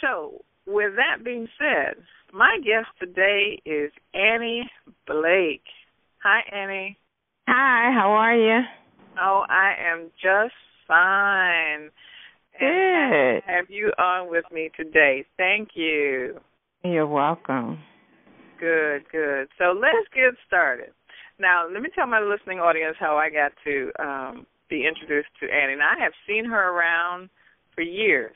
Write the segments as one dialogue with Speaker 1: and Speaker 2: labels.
Speaker 1: So, with that being said, my guest today is Annie Blake. Hi, Annie.
Speaker 2: Hi, how are you?
Speaker 1: Oh, I am just fine.
Speaker 2: Good.
Speaker 1: have you on with me today. Thank you.
Speaker 2: You're welcome.
Speaker 1: Good, good. So let's get started. Now, let me tell my listening audience how I got to um, be introduced to Annie. Now, I have seen her around for years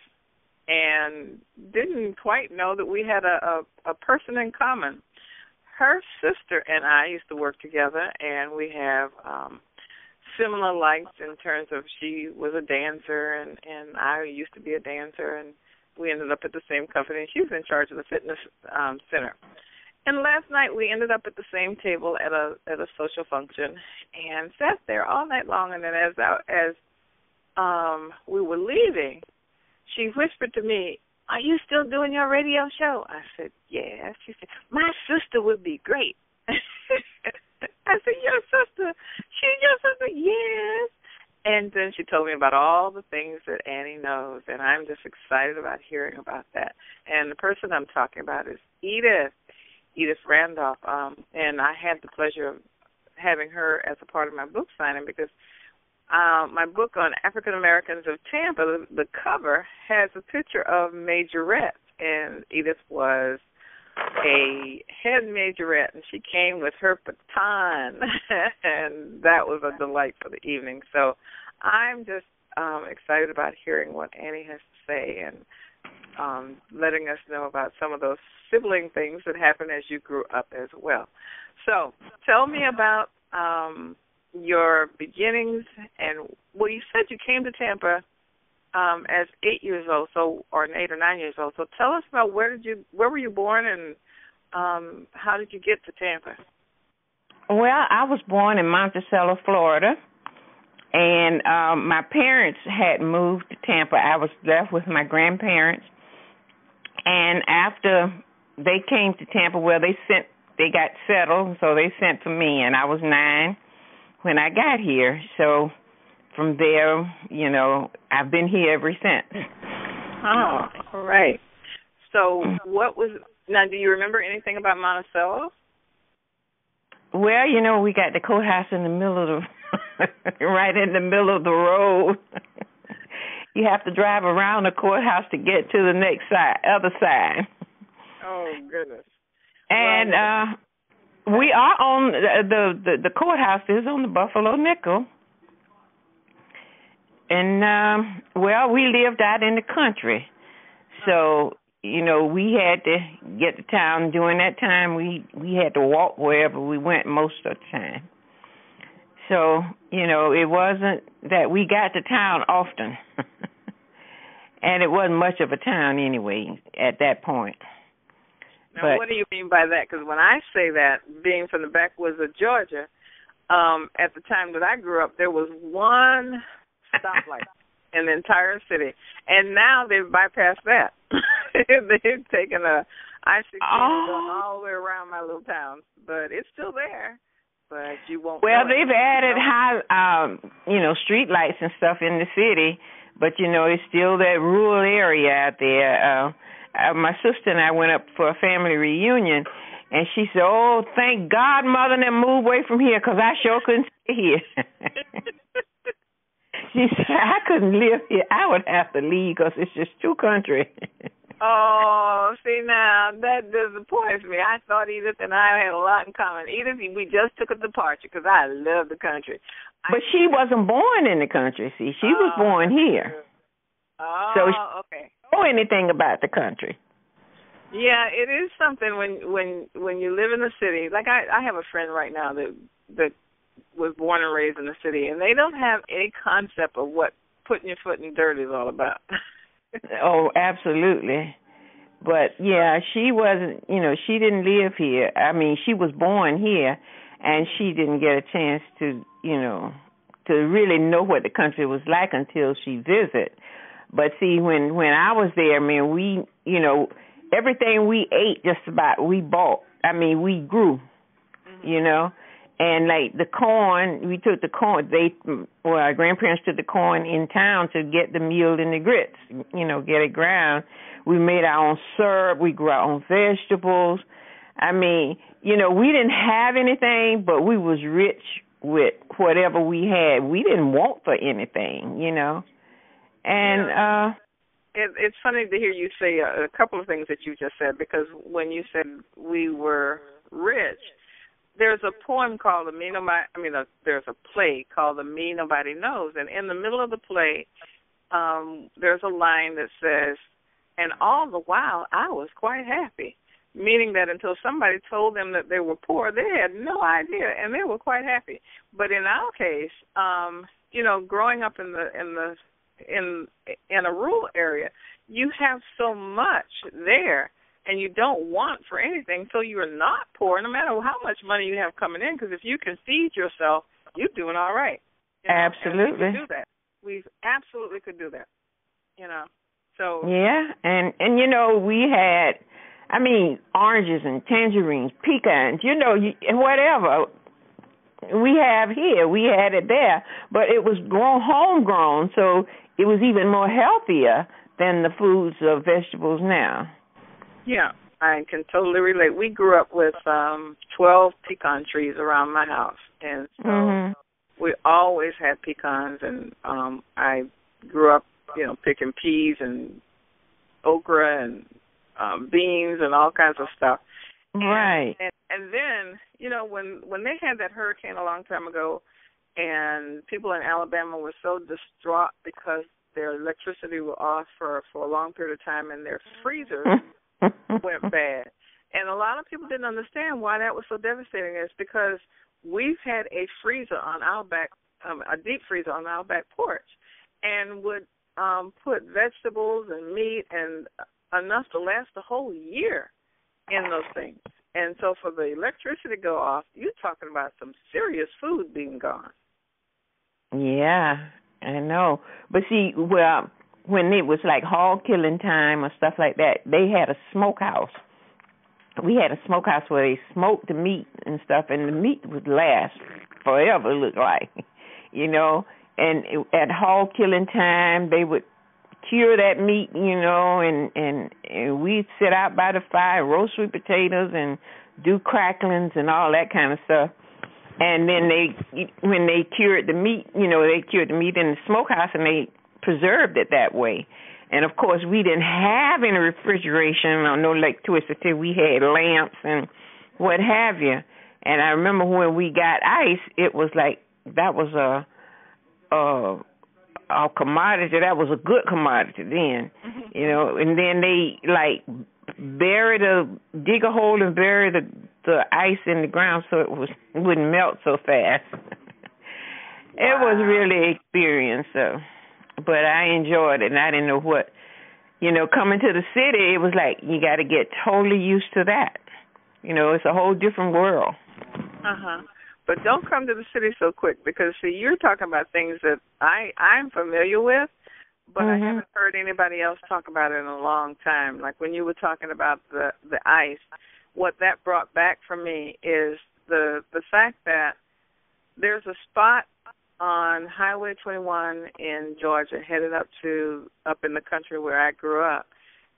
Speaker 1: and didn't quite know that we had a, a, a person in common. Her sister and I used to work together, and we have um, similar likes in terms of she was a dancer, and and I used to be a dancer, and we ended up at the same company. She was in charge of the fitness um, center. And last night we ended up at the same table at a at a social function and sat there all night long. And then as I, as um we were leaving, she whispered to me, "Are you still doing your radio show?" I said, "Yes." She said, "My sister would be great." I said, "Your sister? She's your sister?" Yes. And then she told me about all the things that Annie knows, and I'm just excited about hearing about that. And the person I'm talking about is Edith. Edith Randolph, um, and I had the pleasure of having her as a part of my book signing because uh, my book on African Americans of Tampa, the, the cover has a picture of Majorette, and Edith was a head majorette, and she came with her baton, and that was a delight for the evening. So I'm just um, excited about hearing what Annie has to say and um, letting us know about some of those sibling things that happened as you grew up as well. So, tell me about um, your beginnings and well, you said you came to Tampa um, as eight years old, so or eight or nine years old. So, tell us about where did you, where were you born, and um, how did you get to Tampa?
Speaker 2: Well, I was born in Monticello, Florida, and um, my parents had moved to Tampa. I was left with my grandparents, and after they came to Tampa, well, they sent they got settled, so they sent for me, and I was nine when I got here. So from there, you know, I've been here ever since.
Speaker 1: Oh, all right. So what was now? Do you remember anything about Monticello?
Speaker 2: Well, you know, we got the courthouse in the middle of the right in the middle of the road. you have to drive around the courthouse to get to the next side, other side.
Speaker 1: Oh goodness.
Speaker 2: And uh we are on the the the courthouse is on the Buffalo Nickel. And um well, we lived out in the country. So, you know, we had to get to town during that time we we had to walk wherever we went most of the time. So, you know, it wasn't that we got to town often. and it wasn't much of a town anyway at that point.
Speaker 1: Now,
Speaker 2: But-
Speaker 1: what do you mean by that? Because when I say that, being from the backwoods of Georgia, um, at the time that I grew up, there was one stoplight in the entire city, and now they've bypassed that. they've taken a I gone
Speaker 2: Oh.
Speaker 1: all the way around my little town, but it's still there. But you won't.
Speaker 2: Well, they've added high, um, you know, street lights and stuff in the city, but you know, it's still that rural area out there. Uh, uh, my sister and I went up for a family reunion, and she said, "Oh, thank God, mother, and moved away from here, cause I sure couldn't stay here." she said, "I couldn't live here. I would have to leave, cause it's just too country."
Speaker 1: Oh, see now that disappoints me. I thought Edith and I had a lot in common. Edith, we just took a departure because I love the country.
Speaker 2: but she wasn't born in the country. See, she was
Speaker 1: Oh,
Speaker 2: born here.
Speaker 1: Oh,
Speaker 2: So she-
Speaker 1: okay.
Speaker 2: Know anything about the country?
Speaker 1: Yeah, it is something when when when you live in the city. Like I I have a friend right now that that was born and raised in the city, and they don't have any concept of what putting your foot in dirt is all about.
Speaker 2: Oh, absolutely. But yeah, she wasn't, you know, she didn't live here. I mean, she was born here and she didn't get a chance to, you know, to really know what the country was like until she visited. But see, when when I was there, man, we, you know, everything we ate just about we bought. I mean, we grew, mm-hmm. you know. and like the corn, we took the corn. They, well, our grandparents took the corn in town to get the meal and the grits. You know, get it ground. We made our own syrup. We grew our own vegetables. I mean, you know, we didn't have anything, but we was rich with whatever we had. We didn't want for anything, you know. And
Speaker 1: yeah. uh it, it's funny to hear you say a, a couple of things that you just said because when you said we were rich, there's a poem called the me nobody I mean a, there's a play called the me nobody knows and in the middle of the play um there's a line that says and all the while I was quite happy meaning that until somebody told them that they were poor they had no idea and they were quite happy but in our case um you know growing up in the in the in in a rural area you have so much there and you don't want for anything, so you're not poor, no matter how much money you have coming in. Because if you can feed yourself, you're doing all right.
Speaker 2: You know? Absolutely,
Speaker 1: we do that. We absolutely could do that. You know, so
Speaker 2: yeah, and and you know we had, I mean, oranges and tangerines, pecans, you know, you, whatever we have here, we had it there, but it was grown homegrown, so it was even more healthier than the foods of vegetables now.
Speaker 1: Yeah, I can totally relate. We grew up with um 12 pecan trees around my house and so
Speaker 2: mm-hmm.
Speaker 1: we always had pecans and um I grew up, you know, picking peas and okra and um beans and all kinds of stuff.
Speaker 2: Right.
Speaker 1: And, and and then, you know, when when they had that hurricane a long time ago and people in Alabama were so distraught because their electricity was off for for a long period of time and their freezers went bad. And a lot of people didn't understand why that was so devastating. It's because we've had a freezer on our back, um, a deep freezer on our back porch, and would um put vegetables and meat and enough to last the whole year in those things. And so for the electricity to go off, you're talking about some serious food being gone.
Speaker 2: Yeah, I know. But see, well, when it was like hog killing time or stuff like that, they had a smokehouse. We had a smokehouse where they smoked the meat and stuff, and the meat would last forever. Look like, you know. And at hog killing time, they would cure that meat, you know, and and, and we'd sit out by the fire, roast sweet potatoes, and do cracklings and all that kind of stuff. And then they, when they cured the meat, you know, they cured the meat in the smokehouse, and they preserved it that way. And of course, we didn't have any refrigeration or no electricity. We had lamps and what have you. And I remember when we got ice, it was like that was a a, a commodity. That was a good commodity then, mm-hmm. you know. And then they like bury the dig a hole and bury the the ice in the ground so it was wouldn't melt so fast. it wow. was really experience. So but I enjoyed it, and I didn't know what, you know, coming to the city. It was like you got to get totally used to that. You know, it's a whole different world.
Speaker 1: Uh huh. But don't come to the city so quick because see, you're talking about things that I I'm familiar with, but
Speaker 2: mm-hmm.
Speaker 1: I haven't heard anybody else talk about it in a long time. Like when you were talking about the the ice, what that brought back for me is the the fact that there's a spot on Highway 21 in Georgia, headed up to up in the country where I grew up.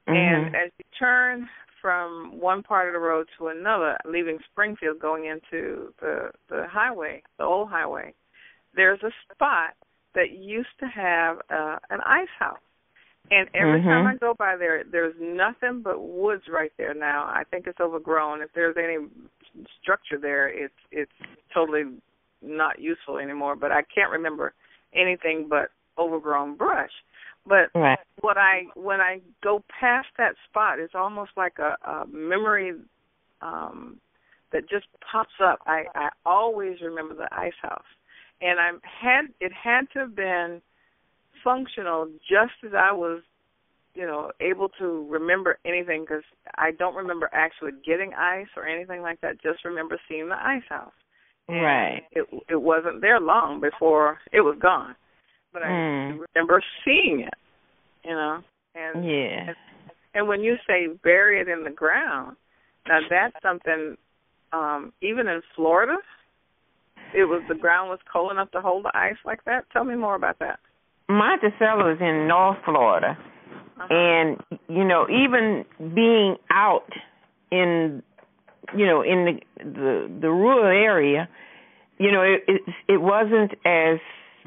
Speaker 2: Mm-hmm.
Speaker 1: And as you turn from one part of the road to another, leaving Springfield, going into the the highway, the old highway, there's a spot that used to have uh, an ice house. And every
Speaker 2: mm-hmm.
Speaker 1: time I go by there, there's nothing but woods right there now. I think it's overgrown. If there's any structure there, it's it's totally not useful anymore, but I can't remember anything but overgrown brush. But
Speaker 2: right.
Speaker 1: what I when I go past that spot, it's almost like a, a memory um that just pops up. I I always remember the ice house, and I had it had to have been functional just as I was, you know, able to remember anything because I don't remember actually getting ice or anything like that. Just remember seeing the ice house. And
Speaker 2: right.
Speaker 1: It it wasn't there long before it was gone, but I
Speaker 2: mm.
Speaker 1: remember seeing it. You know, and
Speaker 2: yeah.
Speaker 1: And, and when you say bury it in the ground, now that's something. Um, even in Florida, it was the ground was cold enough to hold the ice like that. Tell me more about that.
Speaker 2: Monticello is in North Florida, uh-huh. and you know, even being out in, you know, in the the, the rural area, you know, it, it it wasn't as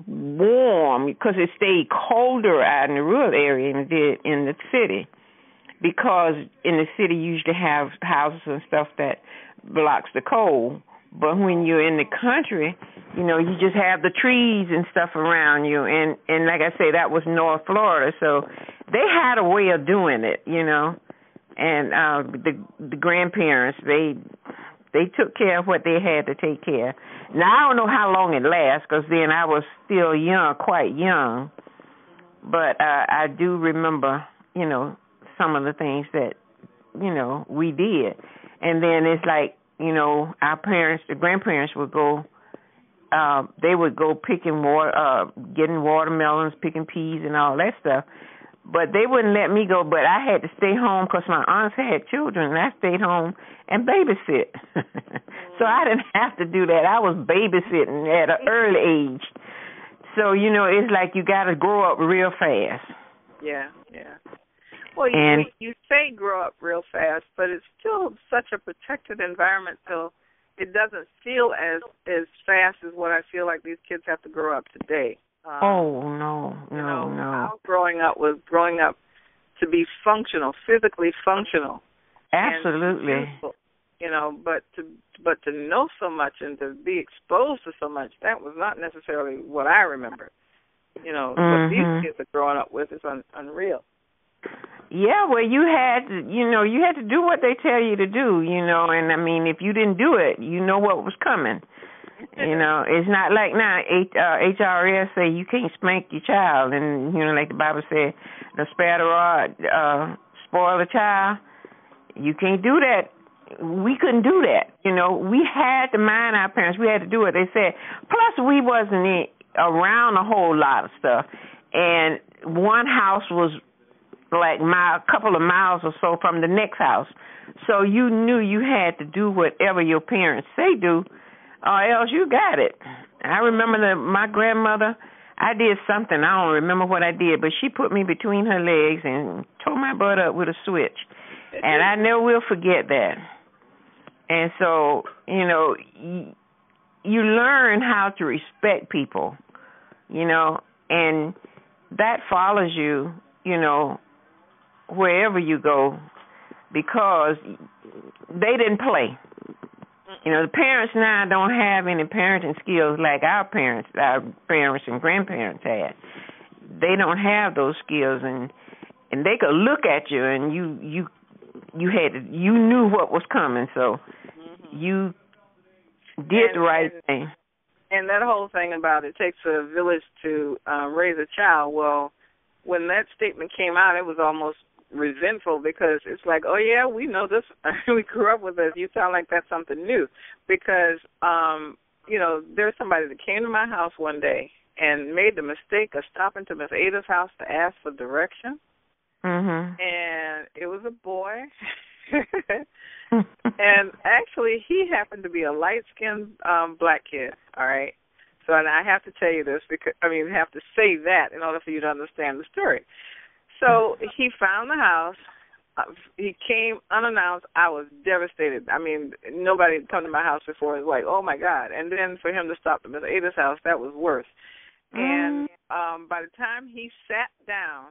Speaker 2: warm because it stayed colder out in the rural area than it did in the city. Because in the city, you usually have houses and stuff that blocks the cold. But when you're in the country, you know, you just have the trees and stuff around you and and like I say that was North Florida, so they had a way of doing it, you know. And uh the the grandparents, they they took care of what they had to take care. Now I don't know how long it lasts cuz then I was still young, quite young. But uh I do remember, you know, some of the things that you know, we did. And then it's like you know, our parents, the grandparents would go. Uh, they would go picking water, uh, getting watermelons, picking peas, and all that stuff. But they wouldn't let me go. But I had to stay home because my aunts had children, and I stayed home and babysit. so I didn't have to do that. I was babysitting at an early age. So you know, it's like you got to grow up real fast.
Speaker 1: Yeah, yeah. Well, you, and, you say grow up real fast, but it's still such a protected environment, so it doesn't feel as as fast as what I feel like these kids have to grow up today.
Speaker 2: Um, oh no, no,
Speaker 1: you know,
Speaker 2: no!
Speaker 1: How growing up was growing up to be functional, physically functional.
Speaker 2: Absolutely.
Speaker 1: you know, but to but to know so much and to be exposed to so much, that was not necessarily what I remember. You know,
Speaker 2: mm-hmm.
Speaker 1: what these kids are growing up with is un, unreal.
Speaker 2: Yeah, well, you had to, you know, you had to do what they tell you to do, you know, and I mean, if you didn't do it, you know what was coming. you know, it's not like now H, uh, HRS say you can't spank your child, and you know, like the Bible said, the spare the rod, uh, spoil the child. You can't do that. We couldn't do that. You know, we had to mind our parents. We had to do what they said. Plus, we wasn't around a whole lot of stuff, and one house was like mile, a couple of miles or so from the next house. So you knew you had to do whatever your parents say do, or else you got it. I remember that my grandmother, I did something. I don't remember what I did, but she put me between her legs and tore my butt up with a switch, and I never will forget that. And so, you know, you, you learn how to respect people, you know, and that follows you, you know, wherever you go because they didn't play. You know, the parents now don't have any parenting skills like our parents, our parents and grandparents had. They don't have those skills and and they could look at you and you you you had you knew what was coming, so mm-hmm. you did
Speaker 1: and,
Speaker 2: the right thing.
Speaker 1: And that whole thing about it takes a village to uh, raise a child. Well, when that statement came out, it was almost resentful because it's like, oh yeah, we know this. we grew up with this. You sound like that's something new, because um, you know, there's somebody that came to my house one day and made the mistake of stopping to Miss Ada's house to ask for direction.
Speaker 2: Mm-hmm.
Speaker 1: And it was a boy. and actually he happened to be a light skinned um black kid, all right. So and I have to tell you this because I mean have to say that in order for you to understand the story. So he found the house. He came unannounced. I was devastated. I mean, nobody had come to my house before. It was like, oh my god! And then for him to stop at Miss Ada's house, that was worse. And mm. um by the time he sat down,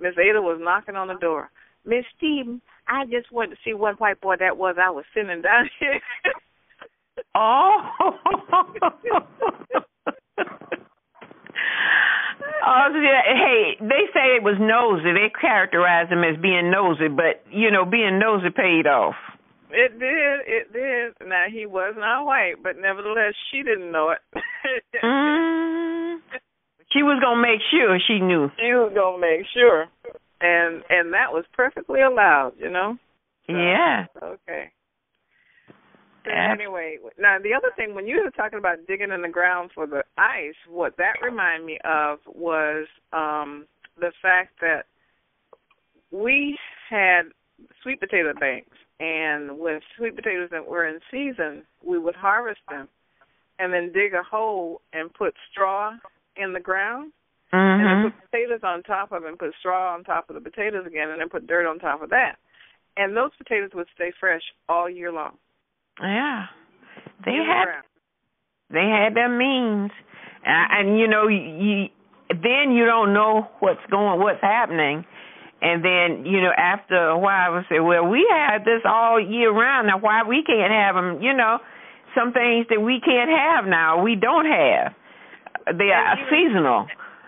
Speaker 1: Miss Ada was knocking on the door. Miss Stephen, I just wanted to see what white boy that was. I was sitting down here.
Speaker 2: oh. Oh, yeah. Hey, they say it was nosy. They characterized him as being nosy, but you know, being nosy paid off.
Speaker 1: It did. It did. Now he was not white, but nevertheless, she didn't know it.
Speaker 2: mm. She was gonna make sure she knew.
Speaker 1: She was gonna make sure, and and that was perfectly allowed. You know.
Speaker 2: So, yeah.
Speaker 1: Okay. Anyway, now the other thing when you were talking about digging in the ground for the ice, what that reminded me of was um the fact that we had sweet potato banks, and when sweet potatoes that were in season, we would harvest them, and then dig a hole and put straw in the ground
Speaker 2: Mhm.
Speaker 1: and then put potatoes on top of it and put straw on top of the potatoes again and then put dirt on top of that. And those potatoes would stay fresh all year long.
Speaker 2: Yeah. They had they had their means, and, and you know you then you don't know what's going what's happening, and then you know after a while we say, well we had this all year round. Now why we can't have them? You know, some things that we can't have now we don't have. They are
Speaker 1: And even-
Speaker 2: seasonal.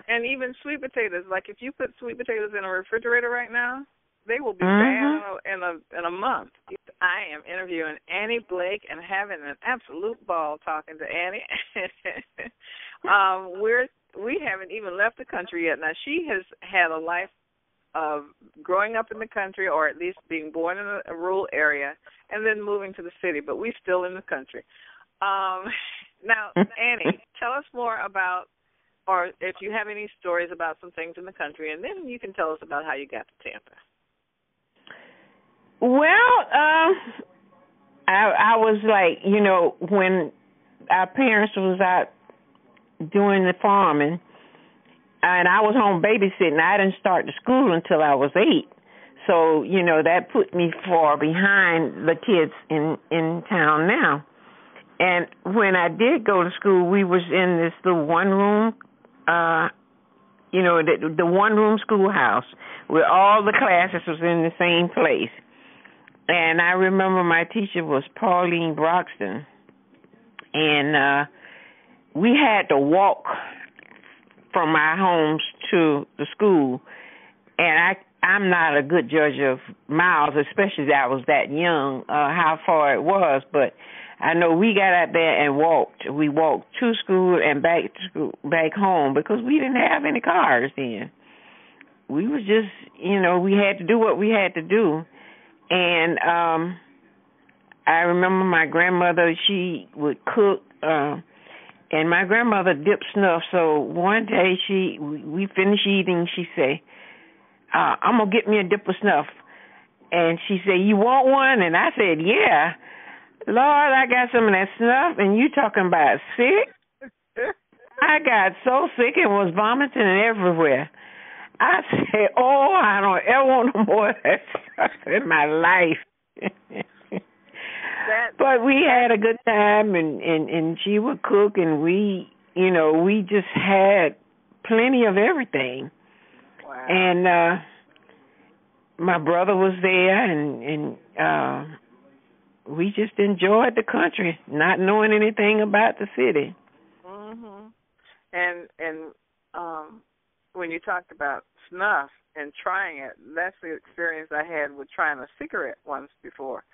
Speaker 1: And even sweet potatoes, like if you put sweet potatoes in a refrigerator right now, they will be
Speaker 2: Mhm.
Speaker 1: bad in a, in a in a month. I am interviewing Annie Blake and having an absolute ball talking to Annie. um, we're we haven't even left the country yet. Now she has had a life of growing up in the country, or at least being born in a, a rural area, and then moving to the city. But we're still in the country. Um, now, Annie, tell us more about, or if you have any stories about some things in the country, and then you can tell us about how you got to Tampa.
Speaker 2: Well, um, I I was like, you know, when our parents was out doing the farming, and I was home babysitting. I didn't start to school until I was eight, so you know that put me far behind the kids in in town now. And when I did go to school, we was in this little one room, uh, you know, the the one room schoolhouse where all the classes was in the same place. And I remember my teacher was Pauline Broxton, and uh we had to walk from our homes to the school. And I I'm not a good judge of miles, especially I was that young, uh how far it was, but I know we got out there and walked. We walked to school and back to school, back home because we didn't have any cars then. We was just, you know, we had to do what we had to do. And um I remember my grandmother, she would cook uh and my grandmother dipped snuff. So one day she we finished eating, she say, uh, I'm gonna get me a dip of snuff. And she said, You want one? And I said, Yeah. Lord, I got some of that snuff and you talking about sick? I got so sick and was vomiting everywhere. I said, Oh, I don't ever want no more of that in my life. But we had a good time and, and, and she would cook and we you know, we just had plenty of everything.
Speaker 1: wow.
Speaker 2: And uh my brother was there and, and uh we just enjoyed the country, not knowing anything about the city.
Speaker 1: Mhm. And and um when you talked about snuff and trying it, that's the experience I had with trying a cigarette once before.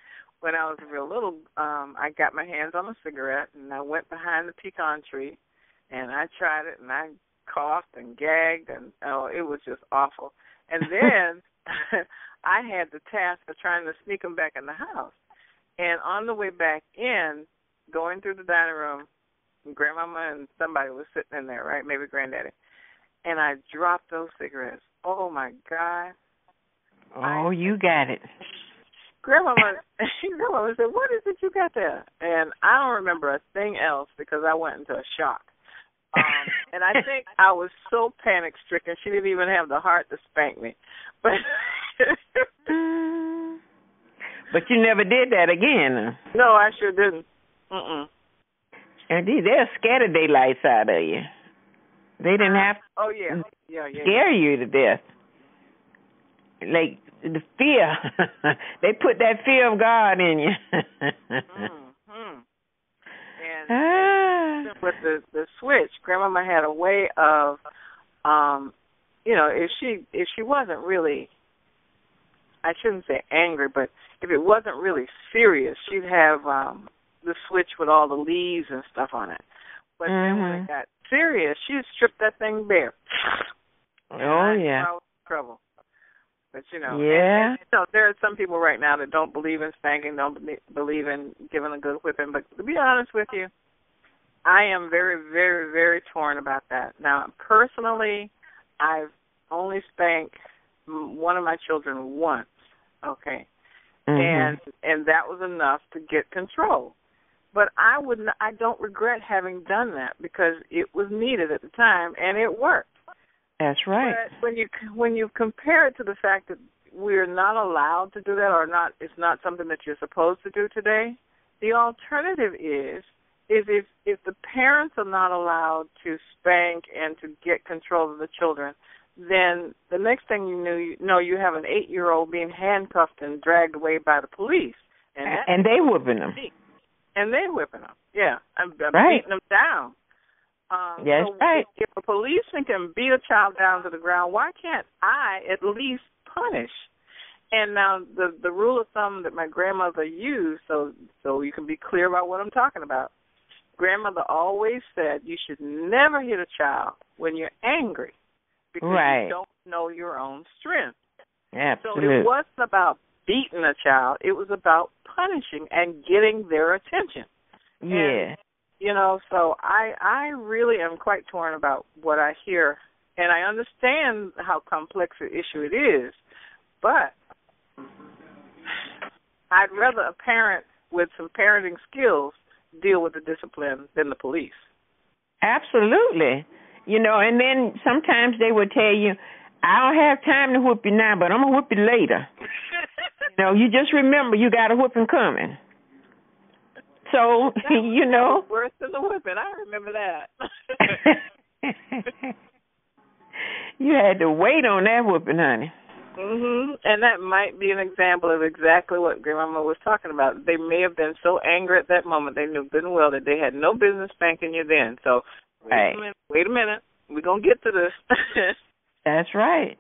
Speaker 1: When I was real little, um I got my hands on a cigarette and I went behind the pecan tree and I tried it and I coughed and gagged and oh it was just awful. And then I had the task of trying to sneak them back in the house. And on the way back in, going through the dining room, grandmama and somebody was sitting in there, right? Maybe granddaddy. And I dropped those cigarettes. Oh my God.
Speaker 2: Oh, you got it.
Speaker 1: Grandmama grandmama said, What is it you got there? And I don't remember a thing else because I went into a shock. Um and I think I was so panic stricken she didn't even have the heart to spank me. But
Speaker 2: but you never did that again.
Speaker 1: No, I sure didn't. Mm-mm.
Speaker 2: And they- they'll scare the daylights out of you. They didn't have to
Speaker 1: Oh yeah. Yeah, yeah.
Speaker 2: scare you to death. Like the fear. they put that fear of God in you.
Speaker 1: Mm-hmm. And
Speaker 2: ah.
Speaker 1: with the the switch, grandmama had a way of um you know, if she if she wasn't really I shouldn't say angry, but if it wasn't really serious, she'd have um the switch with all the leaves and stuff on it. But then when it got serious, she'd strip that thing bare. And
Speaker 2: Oh
Speaker 1: I-
Speaker 2: yeah.
Speaker 1: I was in trouble. But you know,
Speaker 2: Yeah.
Speaker 1: and, and, know, there are some people right now that don't believe in spanking, don't be- believe in giving a good whipping. But to be honest with you, I am very, very, very torn about that. Now, personally, I've only spanked one of my children once. Okay,
Speaker 2: Mhm.
Speaker 1: and and that was enough to get control. But I would not, I don't regret having done that because it was needed at the time and it worked.
Speaker 2: That's right.
Speaker 1: But when you when you compare it to the fact that we're not allowed to do that or not it's not something that you're supposed to do today, the alternative is is if if the parents are not allowed to spank and to get control of the children, then the next thing you know, you know you have an eight year old being handcuffed and dragged away by the police, and
Speaker 2: and they whooping them,
Speaker 1: and they're whipping them, yeah, and
Speaker 2: right.
Speaker 1: beating them down. Um,
Speaker 2: yes,
Speaker 1: so
Speaker 2: right.
Speaker 1: If a policeman can beat a child down to the ground, why can't I at least punish? And now the the rule of thumb that my grandmother used, so so you can be clear about what I'm talking about. Grandmother always said you should never hit a child when you're angry because
Speaker 2: right.
Speaker 1: you don't know your own strength.
Speaker 2: Absolutely.
Speaker 1: So it wasn't about beating a child; it was about punishing and getting their attention.
Speaker 2: Yeah.
Speaker 1: And, you know, so I I really am quite torn about what I hear, and I understand how complex an issue it is, but I'd rather a parent with some parenting skills deal with the discipline than the police.
Speaker 2: Absolutely. You know, and then sometimes they would tell you, I don't have time to whoop you now, but I'm gonna whoop you later. know, you just remember you got a whooping coming. So you know,
Speaker 1: worse than the whipping. I remember that.
Speaker 2: you had to wait on that whooping, honey.
Speaker 1: Mhm. And that might be an example of exactly what Grandma was talking about. They may have been so angry at that moment they knew good and well that they had no business spanking you then. So wait
Speaker 2: right.
Speaker 1: a minute. Wait a minute. We're gonna get to this.
Speaker 2: That's right.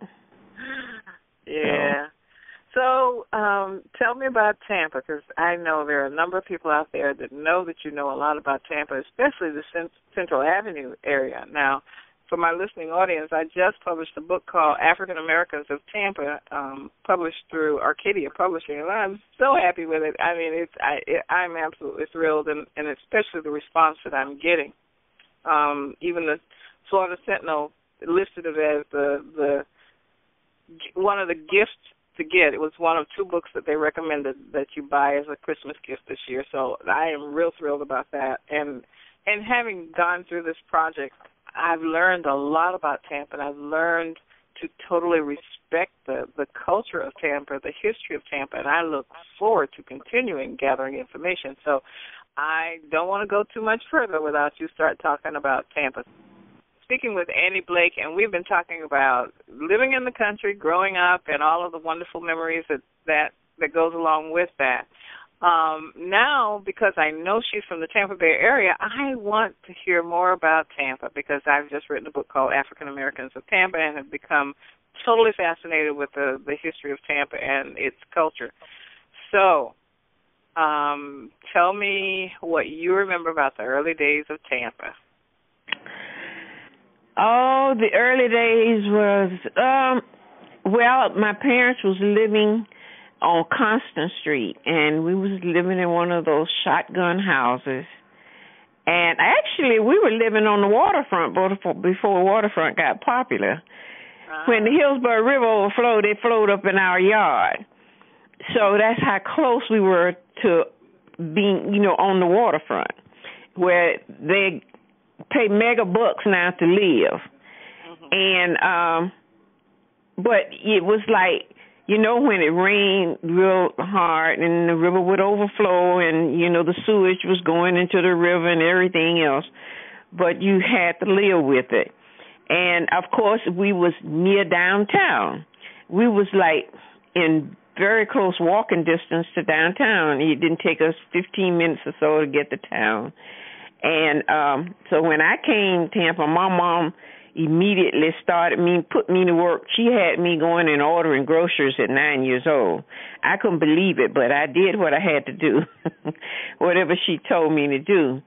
Speaker 1: Yeah. So, um, tell me about Tampa because I know there are a number of people out there that know that you know a lot about Tampa, especially the Central Avenue area. Now, for my listening audience, I just published a book called African Americans of Tampa, um, published through Arcadia Publishing, and I'm so happy with it. I mean, it's I it, I'm absolutely thrilled, and and especially the response that I'm getting. Um, even the Florida Sentinel listed it as the the one of the gifts to get. It was one of two books that they recommended that you buy as a Christmas gift this year. So I am real thrilled about that. And and having gone through this project, I've learned a lot about Tampa, and I've learned to totally respect the the culture of Tampa, the history of Tampa, and I look forward to continuing gathering information. So I don't want to go too much further without you start talking about Tampa. Speaking with Annie Blake, and we've been talking about living in the country, growing up, and all of the wonderful memories that that that goes along with that. Um, now, because I know she's from the Tampa Bay area, I want to hear more about Tampa because I've just written a book called African Americans of Tampa and have become totally fascinated with the the history of Tampa and its culture. So, um, tell me what you remember about the early days of Tampa.
Speaker 2: Oh, the early days was um well, my parents was living on Constant Street, and we was living in one of those shotgun houses. And actually, we were living on the waterfront before before waterfront got popular.
Speaker 1: Uh-huh.
Speaker 2: When the Hillsborough River overflowed, it flowed up in our yard. So that's how close we were to being, you know, on the waterfront, where they pay mega bucks now to live.
Speaker 1: Mm-hmm.
Speaker 2: And um but it was like you know when it rained real hard and the river would overflow and you know the sewage was going into the river and everything else but you had to live with it and of course we was near downtown we was like in very close walking distance to downtown it didn't take us 15 minutes or so to get to town and um so when i came to tampa my mom immediately started me put me to work. She had me going and ordering groceries at nine years old. I couldn't believe it, but I did what I had to do, whatever she told me to do.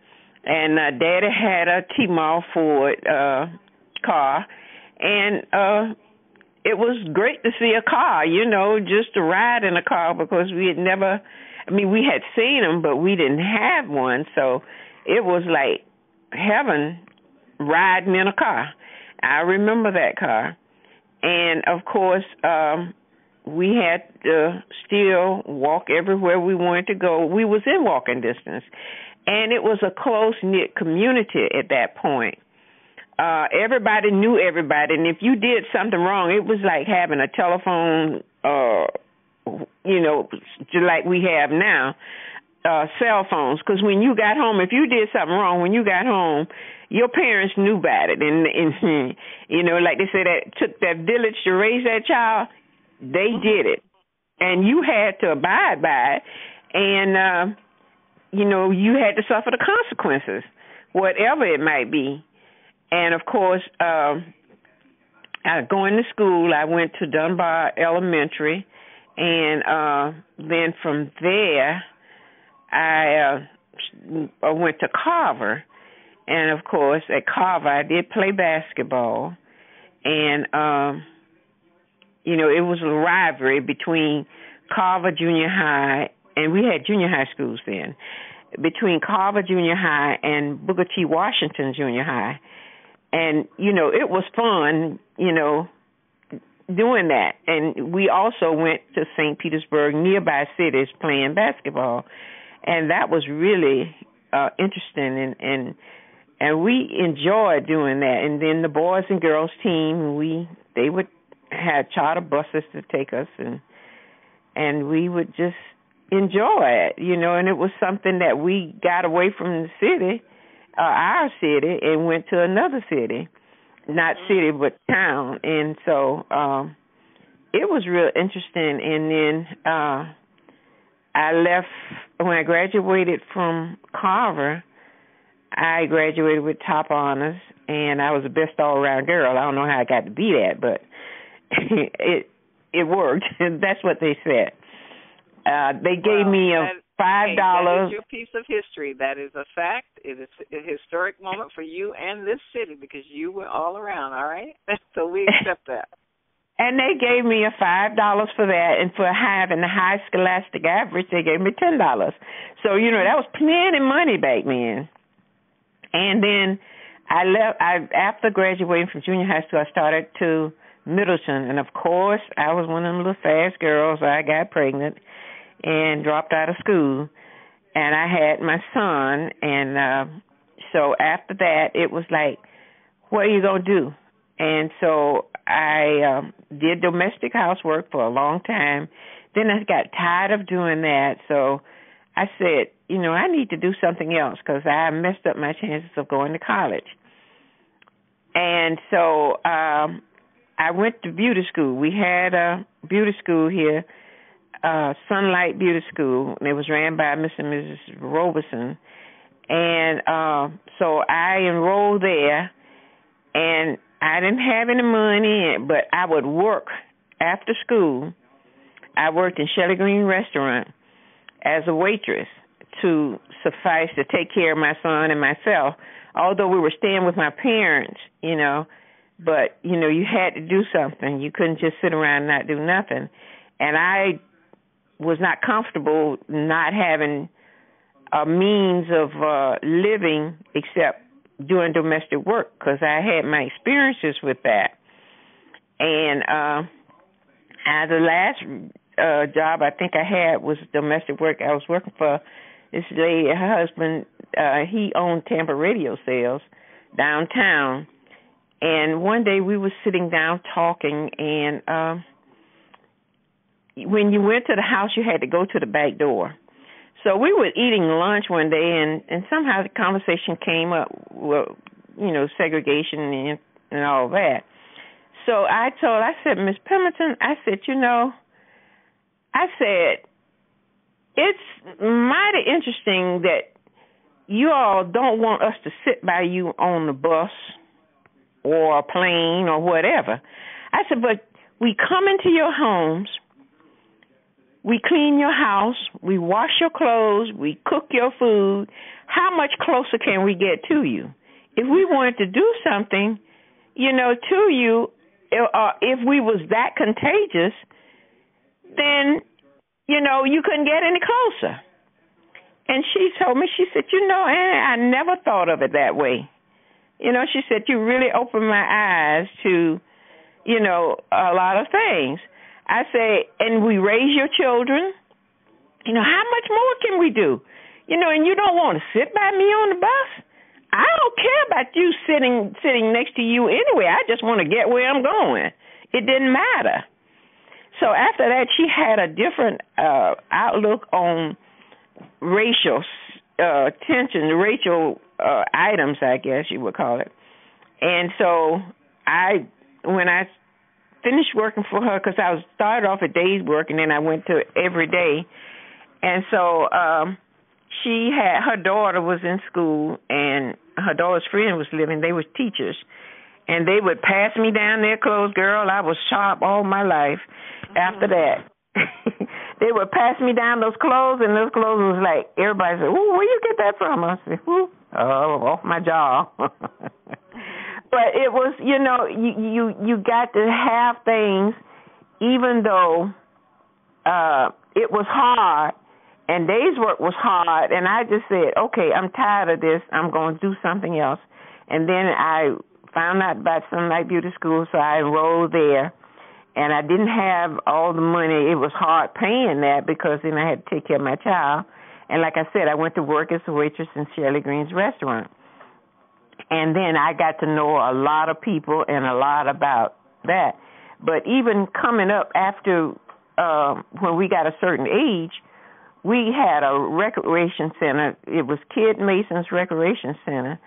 Speaker 2: And uh, Daddy had a T-Model Ford uh, car, and uh, it was great to see a car. You know, just to ride in a car because we had never. I mean, we had seen them, but we didn't have one, so it was like heaven riding in a car. I remember that car. And of course, um we had to still walk everywhere we wanted to go. We was in walking distance. and it was a close knit community at that point. Uh, everybody knew everybody, and if you did something wrong, it was like having a telephone, uh, you know, like we have now, uh, cell phones. Because when you got home, if you did something wrong, when you got home, your parents knew about it, and and you know, like they said, that took that village to raise that child. They did it, and you had to abide by it, and uh, you know, you had to suffer the consequences, whatever it might be. And of course, uh, I, going to school, I went to Dunbar Elementary, and uh, then from there, I uh, I went to Carver and of course at Carver I did play basketball, and um, you know it was a rivalry between Carver Junior High and we had junior high schools then between Carver Junior High and Booker T. Washington Junior High, and you know it was fun, you know, doing that. And we also went to St. Petersburg, nearby cities, playing basketball, and that was really uh interesting and and and we enjoyed doing that. And then the boys and girls team, we they would have charter buses to take us, and and we would just enjoy it, you know. And it was something that we got away from the city, uh, our city, and went to another city, not city but town. And so um it was real interesting. And then uh I left when I graduated from Carver I graduated with top honors, and I was the best all around girl. I don't know how I got to be that, but it it worked. And that's what they said. Uh, they gave
Speaker 1: well,
Speaker 2: me a five dollars.
Speaker 1: That is your piece of history. That is a fact. It is a historic moment for you and this city because you were all around. All right, so we accept that.
Speaker 2: And they gave me a five dollars for that, and for having the high scholastic average, they gave me ten dollars. So you know that was plenty of money back then. And then I left. I after graduating from junior high school, I started to Middleton, and of course, I was one of them little fast girls. I got pregnant and dropped out of school, and I had my son. And uh, so after that, it was like, what are you gonna do? And so I um, did domestic housework for a long time. Then I got tired of doing that, so I said, you know, I need to do something else because I messed up my chances of going to college. And so um I went to beauty school. We had a beauty school here, uh Sunlight Beauty School, and it was ran by Mr. and Mrs. Robles. And uh, so I enrolled there, and I didn't have any money, but I would work after school. I worked in Shelley Green Restaurant as a waitress to suffice to take care of my son and myself. Although we were staying with my parents, you know, but you know, you had to do something. You couldn't just sit around and not do nothing. And I was not comfortable not having a means of uh living except doing domestic work because I had my experiences with that. And uh, uh the last uh job I think I had was domestic work. I was working for this lady, her husband, uh he owned Tampa radio sales downtown. And one day we were sitting down talking and um when you went to the house you had to go to the back door. So we were eating lunch one day and and somehow the conversation came up well, you know, segregation and and all that. So I told I said, Miss Pemberton, I said, you know, I said, it's mighty interesting that you all don't want us to sit by you on the bus or a plane or whatever. I said, but we come into your homes, we clean your house, we wash your clothes, we cook your food. How much closer can we get to you? If we wanted to do something, you know, to you, uh, if we was that contagious, then you know you couldn't get any closer. And she told me, she said, you know, Annie, I never thought of it that way. You know, she said, you really opened my eyes to, you know, a lot of things. I say, and we raise your children. You know, how much more can we do? You know, and you don't want to sit by me on the bus. I don't care about you sitting sitting next to you anyway. I just want to get where I'm going. It didn't matter. So after that, she had a different uh outlook on racial uh tension, racial uh items, I guess you would call it. And so I, when I finished working for her, because I was started off a day's work and then I went to every day, and so um she had her daughter was in school and her daughter's friend was living. They were teachers, and they would pass me down their clothes. Girl, I was sharp all my life. Mm-hmm. After that, they would pass me down those clothes, and those clothes was like everybody said, "Ooh, where you get that from?" I said, "Ooh, oh, off my jaw." but it was, you know, you you you got to have things, even though uh it was hard and day's work was hard and I just said, Okay, I'm tired of this, I'm gonna do something else and then I found out about Sunlight Beauty School so I enrolled there and I didn't have all the money. It was hard paying that because then I had to take care of my child. And like I said, I went to work as a waitress in Shirley Green's restaurant. And then I got to know a lot of people and a lot about that. But even coming up after uh, when we got a certain age, we had a recreation center. It was Kid Mason's Recreation Center,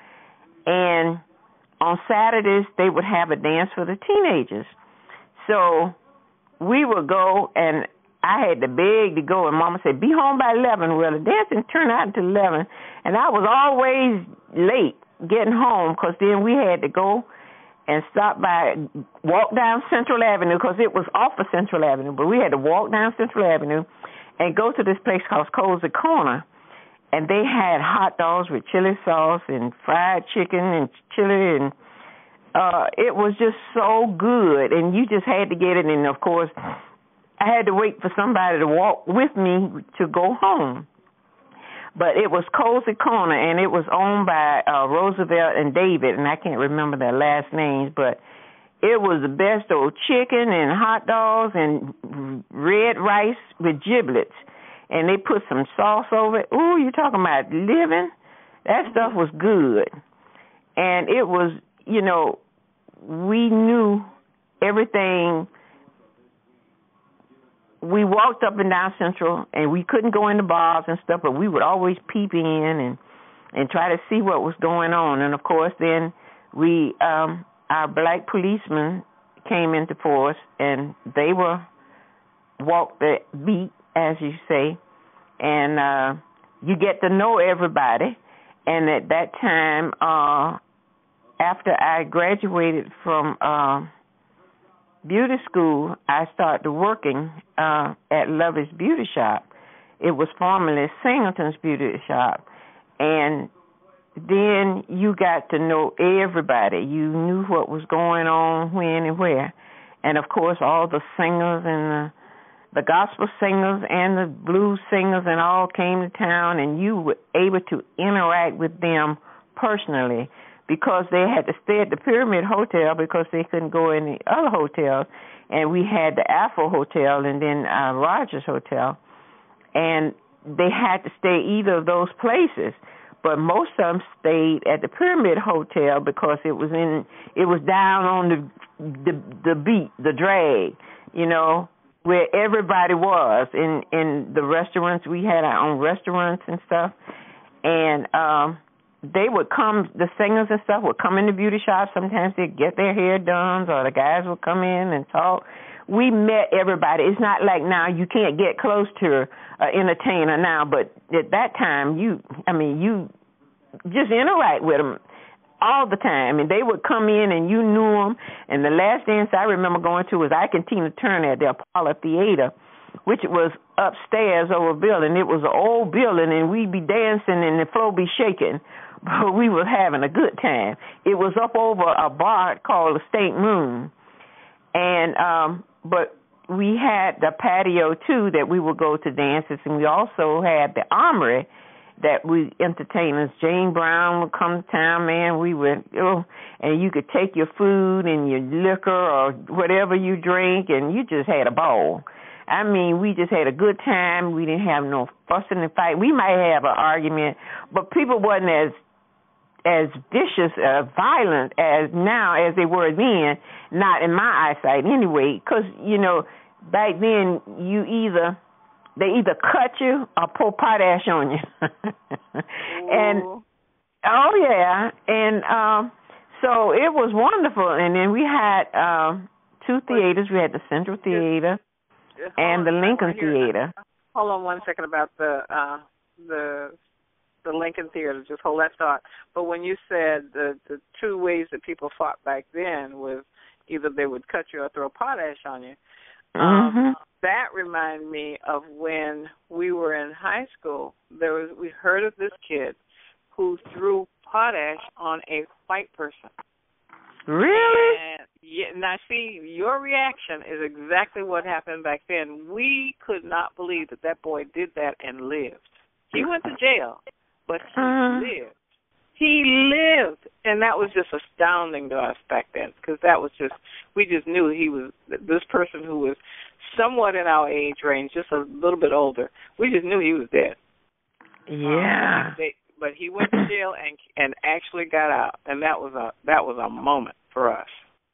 Speaker 2: and on Saturdays they would have a dance for the teenagers. So we would go, and I had to beg to go, and Mama said, "Be home by eleven." Well, the dancing turned out until eleven, and I was always late getting home because then we had to go and stop by, walk down Central Avenue because it was off of Central Avenue, but we had to walk down Central Avenue and go to this place called Cozy Corner, and they had hot dogs with chili sauce and fried chicken and chili and uh it was just so good and you just had to get it and of course I had to wait for somebody to walk with me to go home. But it was Cozy Corner and it was owned by uh Roosevelt and David and I can't remember their last names but it was the best old chicken and hot dogs and red rice with giblets. And they put some sauce over it. Ooh, you talking about living? That stuff was good. And it was, you know, we knew everything. We walked up and down Central, and we couldn't go in the bars and stuff, but we would always peep in and and try to see what was going on. And of course, then we um our black policemen came into force and they were walked the beat, as you say, and uh you get to know everybody. And at that time, uh after I graduated from uh beauty school, I started working uh at Lovey's Beauty Shop. It was formerly Singleton's Beauty Shop. And then you got to know everybody. You knew what was going on when and where. And of course all the singers and the the gospel singers and the blues singers and all came to town and you were able to interact with them personally because they had to stay at the Pyramid Hotel because they couldn't go in the other hotels and we had the Afro Hotel and then uh Rogers Hotel. And they had to stay either of those places. But most of them stayed at the Pyramid Hotel because it was in it was down on the the the beat, the drag, you know, where everybody was in in the restaurants. We had our own restaurants and stuff, and um they would come. The singers and stuff would come in the beauty shop. Sometimes they'd get their hair done, or the guys would come in and talk. We met everybody. It's not like now you can't get close to an entertainer now, but at that time you, I mean, you just interact with them all the time, and they would come in and you knew them. And the last dance I remember going to was Ike and Tina Turner at the Apollo Theater, which was upstairs over a building. It was an old building, and we'd be dancing and the floor be shaking, we were having a good time. It was up over a bar called the Stink Moon, and um, but we had the patio too that we would go to dances, and we also had the Armory that we entertainers. James Brown would come to town, man. We would, oh, and you could take your food and your liquor or whatever you drink, and you just had a ball. I mean, we just had a good time. We didn't have no fussing and fight. We might have an argument, but people wasn't as as vicious, uh, violent as now as they were then. Not in my eyesight, anyway. Because you know, back then you either they either cut you or pour potash on you. and oh yeah, and um so it was wonderful. And then we had um two theaters. We had the Central Theater and the Lincoln Theater.
Speaker 1: Hold on one second about the uh the the Lincoln Theater. Just hold that thought. But when you said the the two ways that people fought back then was either they would cut you or throw potash on you. Um,
Speaker 2: mm-hmm.
Speaker 1: that reminded me of when we were in high school. There was we heard of this kid who threw potash on a white person.
Speaker 2: Really?
Speaker 1: And yeah, now see, your reaction is exactly what happened back then. We could not believe that that boy did that and lived. He went to jail, but he
Speaker 2: uh-huh.
Speaker 1: lived. He lived, and that was just astounding to us back then because that was just we just knew he was this person who was somewhat in our age range, just a little bit older. We just knew he was dead.
Speaker 2: Yeah.
Speaker 1: Um, they, but he went to jail and and actually got out, and that was a that was a moment for us.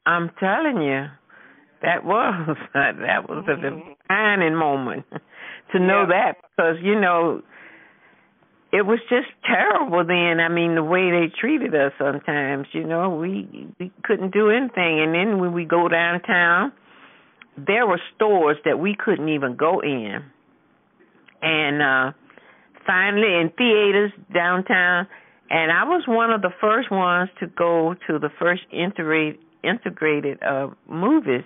Speaker 2: I'm telling you, that was that was a
Speaker 1: Mhm.
Speaker 2: defining moment to know
Speaker 1: Yeah.
Speaker 2: that because you know it was just terrible then. I mean, the way they treated us sometimes, you know, we we couldn't do anything. And then when we go downtown, there were stores that we couldn't even go in. And uh finally in theaters downtown and I was one of the first ones to go to the first integrated integrated uh movies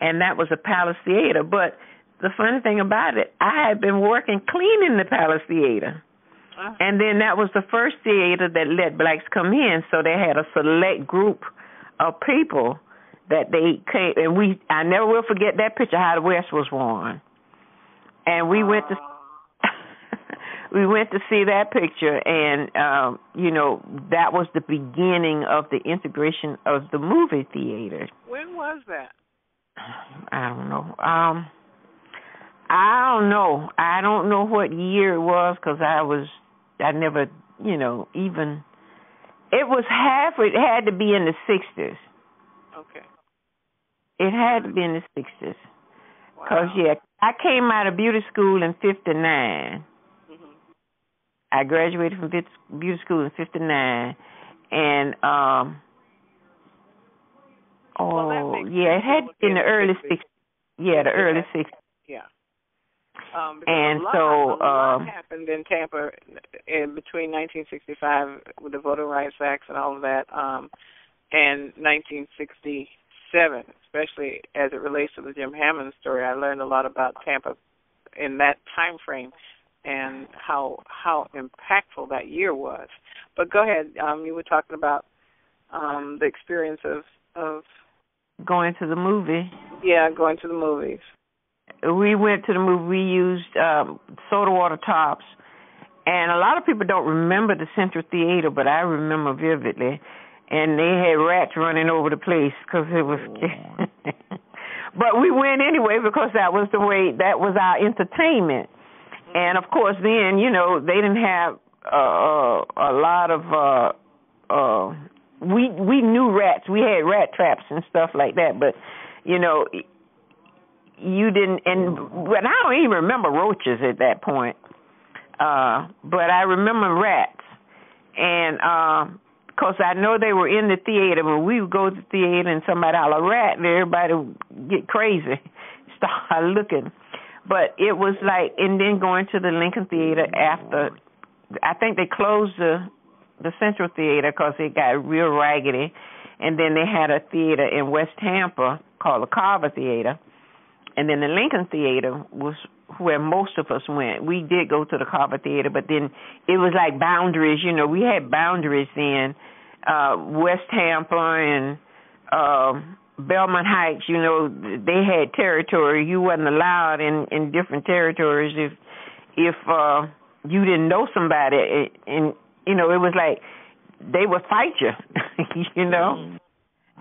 Speaker 2: and that was a Palace Theater. But the funny thing about it, I had been working cleaning the Palace Theater.
Speaker 1: Uh,
Speaker 2: And then that was the first theater that let blacks come in, so they had a select group of people that they came and we I never will forget that picture how the West was won. And we went to we went to see that picture and um you know that was the beginning of the integration of the movie theater.
Speaker 1: when was that?
Speaker 2: I don't know. Um I don't know. I don't know what year it was cuz I was I never, you know, even it was half it had to be in the 60s.
Speaker 1: Okay.
Speaker 2: It had to be in the 60s.
Speaker 1: Wow.
Speaker 2: Cause yeah, I came out of beauty school in '59.
Speaker 1: Mhm.
Speaker 2: I graduated from beauty beauty school in '59, and um, oh
Speaker 1: makes
Speaker 2: yeah, it had to be in the early '60s. Yeah, the early
Speaker 1: Yeah.
Speaker 2: '60s.
Speaker 1: Um,
Speaker 2: And
Speaker 1: a lot,
Speaker 2: so,
Speaker 1: a lot
Speaker 2: um,
Speaker 1: happened in Tampa in between 1965 with the Voting Rights Acts and all of that, um, and 1967, especially as it relates to the Jim Hammond story. I learned a lot about Tampa in that time frame and how how impactful that year was. But go ahead. Um, you were talking about um, the experience of of
Speaker 2: Going to the movie.
Speaker 1: yeah going to the movies.
Speaker 2: We went to the movie. We used um, soda water tops, and a lot of people don't remember the Central Theater, but I remember vividly. And they had rats running over the place because it was. but we went anyway because that was the way. That was our entertainment, and of course, then you know they didn't have uh, a lot of. uh uh we we knew rats. We had rat traps and stuff like that, but you know you didn't and but I don't even remember roaches at that point. Uh but I remember rats. And um because I know they were in the theater when we would go to the theater and somebody holler rat and everybody would get crazy, start looking. But it was like and then going to the Lincoln Theater after I think they closed the the Central Theater because it got real raggedy, and then they had a theater in West Tampa called the Carver Theater, and then the Lincoln Theater was where most of us went. We did go to the Carver Theater, but then it was like boundaries. You know, we had boundaries then. Uh, West Tampa and um, Belmont Heights. You know, they had territory. You wasn't allowed in in different territories if if uh, you didn't know somebody and you know, it was like they would fight you, you know.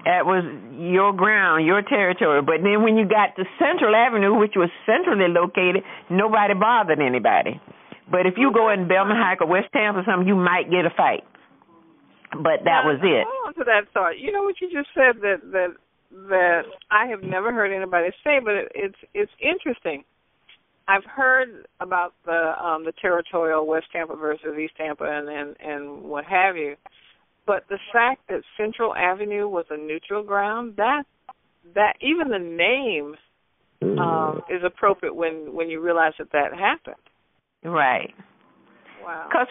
Speaker 2: That was your ground, your territory. But then when you got to Central Avenue, which was centrally located, nobody bothered anybody. But if you go in Belmont Heights or West Tampa or something, you might get a fight. But that
Speaker 1: now,
Speaker 2: was it.
Speaker 1: Hold on to that thought. You know what you just said that that that I have never heard anybody say, but it, it's it's interesting. I've heard about the um the territorial West Tampa versus East Tampa and and and what have you. But the fact that Central Avenue was a neutral ground, that that even the name um is appropriate when when you realize that that happened.
Speaker 2: Right.
Speaker 1: Wow.
Speaker 2: Cuz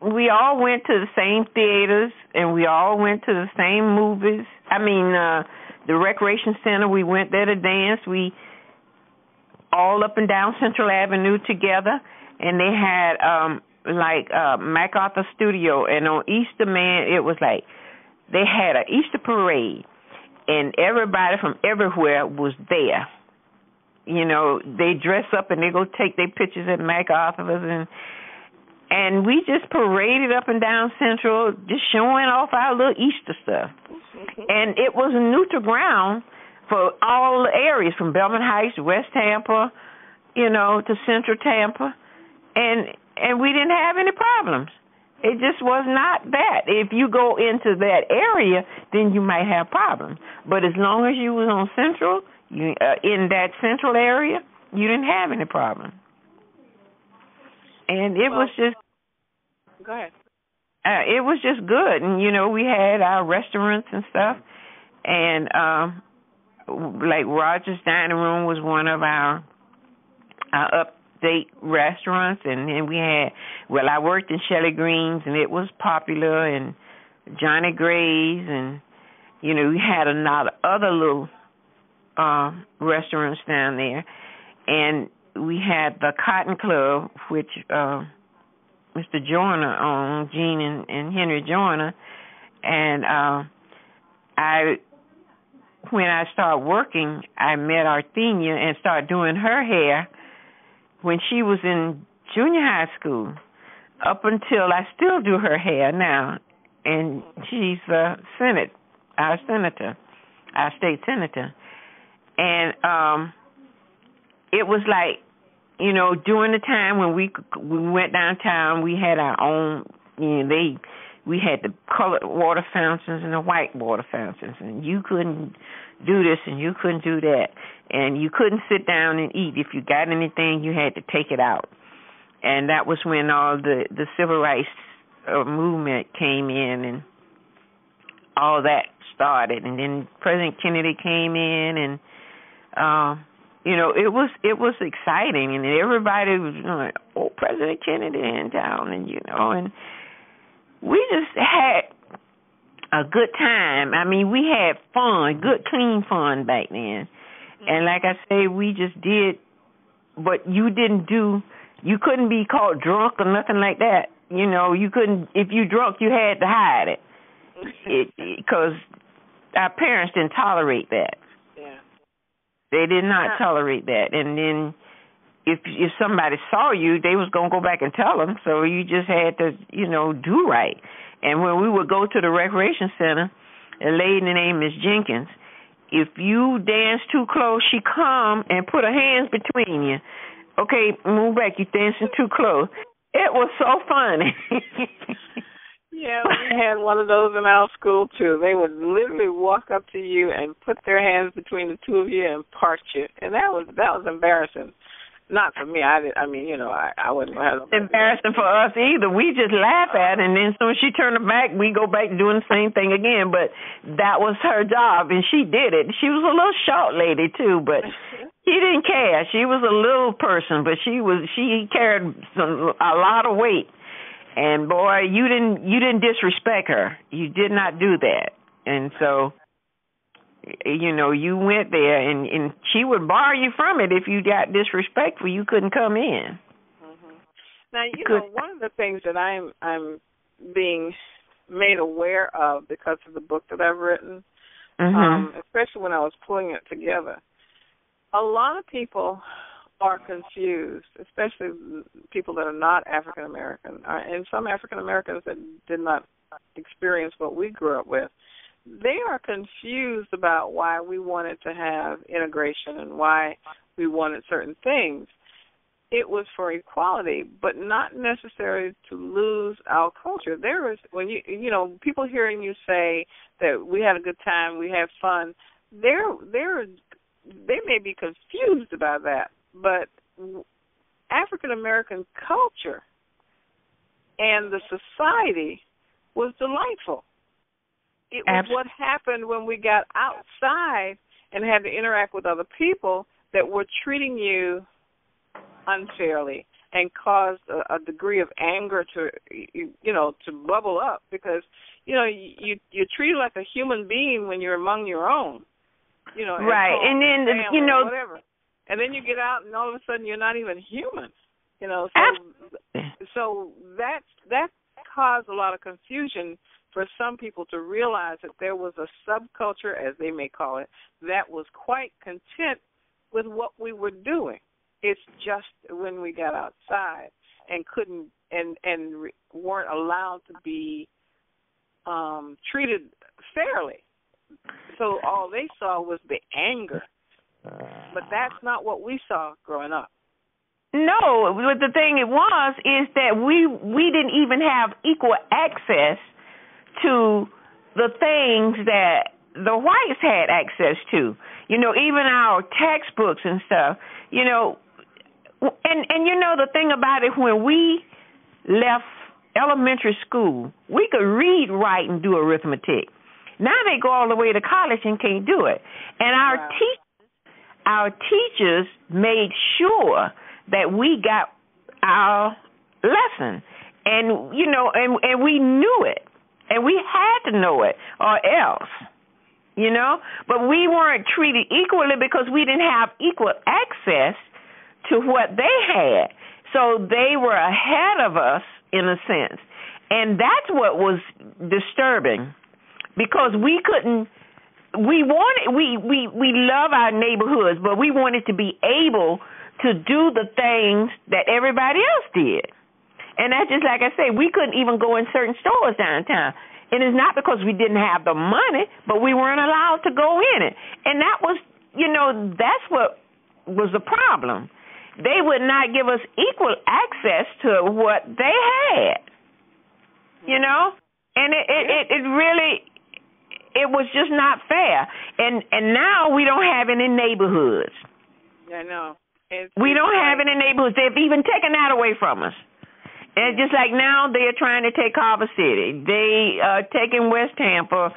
Speaker 2: we all went to the same theaters and we all went to the same movies. I mean, uh the recreation center, we went there to dance. We all up and down Central Avenue together and they had um like uh MacArthur Studio and on Easter man it was like they had an Easter parade and everybody from everywhere was there. You know, they dress up and they go take their pictures at MacArthur's and and we just paraded up and down Central, just showing off our little Easter stuff. And it was a neutral ground for all the areas from Belmont Heights to West Tampa, you know, to Central Tampa, and and we didn't have any problems. It just was not that. If you go into that area, then you might have problems. But as long as you was on Central, you uh, in that Central area, you didn't have any problem. And it
Speaker 1: well,
Speaker 2: was just
Speaker 1: go ahead.
Speaker 2: Uh, it was just good, and you know we had our restaurants and stuff, and um like Rogers Dining Room was one of our our update restaurants, and then we had well I worked in Shelley Greens, and it was popular, and Johnny Gray's, and you know we had a lot of other little uh, restaurants down there, and we had the Cotton Club, which uh, Mr. Joyner owned, Jean and, and Henry Joyner, and uh, I when I started working, I met Arthenia and started doing her hair when she was in junior high school. Up until I still do her hair now, and she's the Senate, our senator, our state senator, and um, it was like, you know, during the time when we we went downtown, we had our own, you know, they we had the colored water fountains and the white water fountains and you couldn't do this and you couldn't do that. And you couldn't sit down and eat. If you got anything you had to take it out. And that was when all the the civil rights uh, movement came in and all that started. And then president kennedy came in and um you know it was it was exciting. And everybody was like oh president kennedy in town and you know and we just had a good time. I mean, we had fun, good clean fun back then. And mm-hmm. like I say, we just did but you didn't do you couldn't be caught drunk or nothing like that. You know, you couldn't if you drunk you had to hide it. it because our parents didn't tolerate that.
Speaker 1: Yeah.
Speaker 2: They did not tolerate that. And then if if somebody saw you, they was gonna go back and tell them. So you just had to, you know, do right. And when we would go to the recreation center, a lady named Miss Jenkins, if you dance too close, she come and put her hands between you. Okay, move back. You dancing too close. It was so funny.
Speaker 1: yeah, we had one of those in our school too. They would literally walk up to you and put their hands between the two of you and part you, and that was that was embarrassing. Not for me. I I mean, you know, I I wouldn't have
Speaker 2: embarrassing for us either. We just laugh at, it, and then soon as she turned her back, we go back doing the same thing again. But that was her job, and she did it. She was a little short lady too, but she didn't care. She was a little person, but she was she carried some a lot of weight. And boy, you didn't you didn't disrespect her. You did not do that. And so you know, you went there and and she would bar you from it if you got disrespectful. You couldn't come in.
Speaker 1: Mm-hmm. Now you know one of the things that I'm I'm being made aware of because of the book that I've written,
Speaker 2: mm-hmm.
Speaker 1: um, especially when I was pulling it together. A lot of people are confused, especially people that are not African American, uh, and some African Americans that did not experience what we grew up with they are confused about why we wanted to have integration and why we wanted certain things. It was for equality, but not necessarily to lose our culture. There is when you you know people hearing you say that we had a good time, we had fun. They're they're they may be confused about that, but African American culture and the society was delightful. It was Absolutely. what happened when we got outside and had to interact with other people that were treating you unfairly and caused a, a degree of anger to you, you know to bubble up because you know you you're treated like a human being when you're among your own you know
Speaker 2: right and then
Speaker 1: family,
Speaker 2: you know
Speaker 1: whatever and then you get out and all of a sudden you're not even human you know
Speaker 2: so
Speaker 1: so that that caused a lot of confusion for some people to realize that there was a subculture, as they may call it, that was quite content with what we were doing. It's just when we got outside and couldn't and and re, weren't allowed to be um treated fairly. So all they saw was the anger. But that's not what we saw growing up.
Speaker 2: No, but the thing it was is that we we didn't even have equal access to the things that the whites had access to. You know, even our textbooks and stuff. You know, and and you know the thing about it when we left elementary school, we could read, write, and do arithmetic. Now they go all the way to college and can't do it. And our wow. teachers, our teachers made sure that we got our lesson, and you know, and and we knew it. And we had to know it or else. You know? But we weren't treated equally because we didn't have equal access to what they had. So they were ahead of us in a sense. And that's what was disturbing because we couldn't we wanted we we we love our neighborhoods, but we wanted to be able to do the things that everybody else did. And that's just like I say, we couldn't even go in certain stores downtown. And it's not because we didn't have the money, but we weren't allowed to go in it. And that was, you know, that's what was the problem. They would not give us equal access to what they had. You know? And it it, it, it really it was just not fair. And and now we don't have any neighborhoods.
Speaker 1: I know. It's,
Speaker 2: we don't have any neighborhoods. They've even taken that away from us. And just like now, they're trying to take Harbor City. They uh taking West Tampa,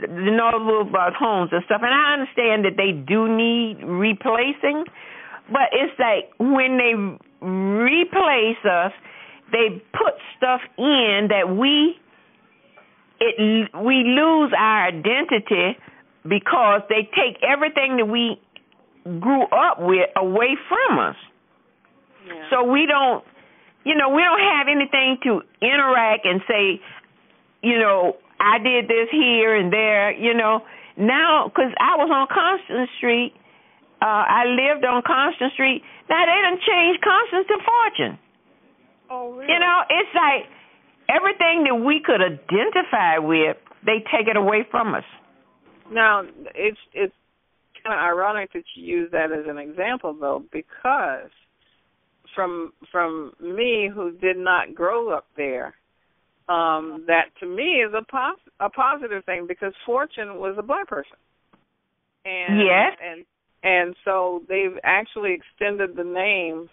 Speaker 2: the North Boulevard homes and stuff. And I understand that they do need replacing, but it's like when they replace us, they put stuff in that we it we lose our identity because they take everything that we grew up with away from us.
Speaker 1: Yeah.
Speaker 2: So we don't, you know, we don't have anything to interact and say, you know, I did this here and there, you know. Now, because I was on Constant Street, uh, I lived on Constant Street. Now they done changed Constant to Fortune.
Speaker 1: Oh, really?
Speaker 2: You know, it's like everything that we could identify with, they take it away from us.
Speaker 1: Now, it's it's kind of ironic that you use that as an example, though, because from from me who did not grow up there, um, that to me is a pos- a positive thing because Fortune was a black person. And
Speaker 2: yes.
Speaker 1: and and so they've actually extended the name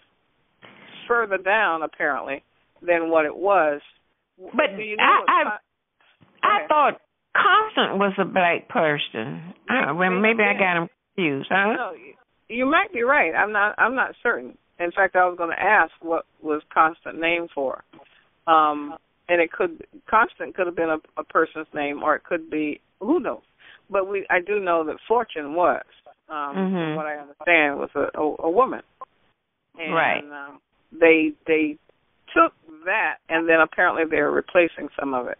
Speaker 1: further down apparently than what it was.
Speaker 2: But
Speaker 1: Do you know
Speaker 2: I I, I thought Constant was a black person. I, well, maybe I got him confused, huh?
Speaker 1: No, you might be right. I'm not. I'm not certain. In fact, I was going to ask what was Constant name for, um, and it could Constant could have been a, a person's name, or it could be who knows. But we, I do know that Fortune was, um,
Speaker 2: mm-hmm.
Speaker 1: what I understand, was a, a, a woman. And,
Speaker 2: right.
Speaker 1: Um, they they took that, and then apparently they're replacing some of it.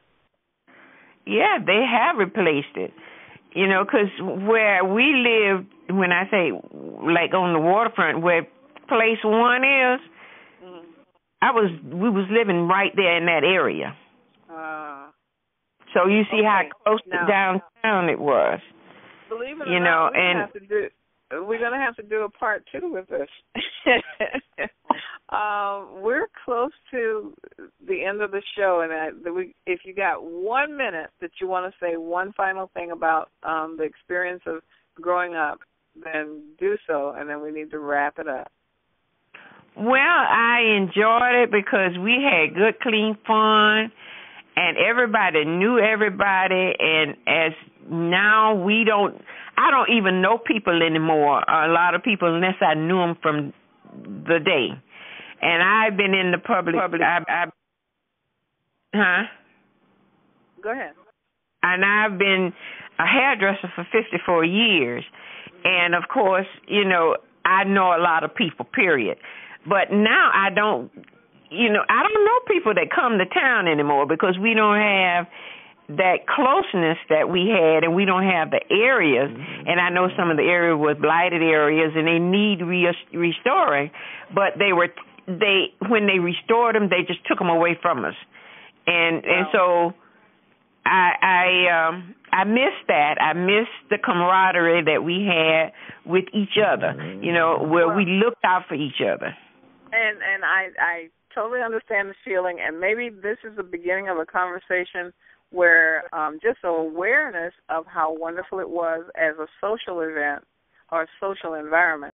Speaker 2: Yeah, they have replaced it. You know, because where we live, when I say like on the waterfront, where place one is,
Speaker 1: mm-hmm.
Speaker 2: I was we was living right there in that area.
Speaker 1: Uh,
Speaker 2: So you see
Speaker 1: okay.
Speaker 2: how close
Speaker 1: now,
Speaker 2: to downtown it was.
Speaker 1: Believe it or
Speaker 2: you
Speaker 1: not,
Speaker 2: know,
Speaker 1: we're
Speaker 2: and
Speaker 1: gonna have to do we're gonna have to do a part two with this. um, we're close to the end of the show, and I, we, if you got one minute that you want to say one final thing about um, the experience of growing up, then do so, and then we need to wrap it up.
Speaker 2: Well, I enjoyed it because we had good, clean fun, and everybody knew everybody. And as now we don't, I don't even know people anymore. A lot of people, unless I knew them from the day. And I've been in the public. public I, I, huh?
Speaker 1: Go ahead.
Speaker 2: And I've been a hairdresser for 54 years, and of course, you know, I know a lot of people. Period. But now I don't, you know, I don't know people that come to town anymore because we don't have that closeness that we had and we don't have the areas
Speaker 3: Mm-hmm.
Speaker 2: and I know some of the areas were blighted areas and they need re- restoring but they were they when they restored them they just took them away from us and and so I I um I miss that. I miss the camaraderie that we had with each other. You know, where we looked out for each other.
Speaker 1: And and I I totally understand the feeling, and maybe this is the beginning of a conversation where um, just awareness of how wonderful it was as a social event or social environment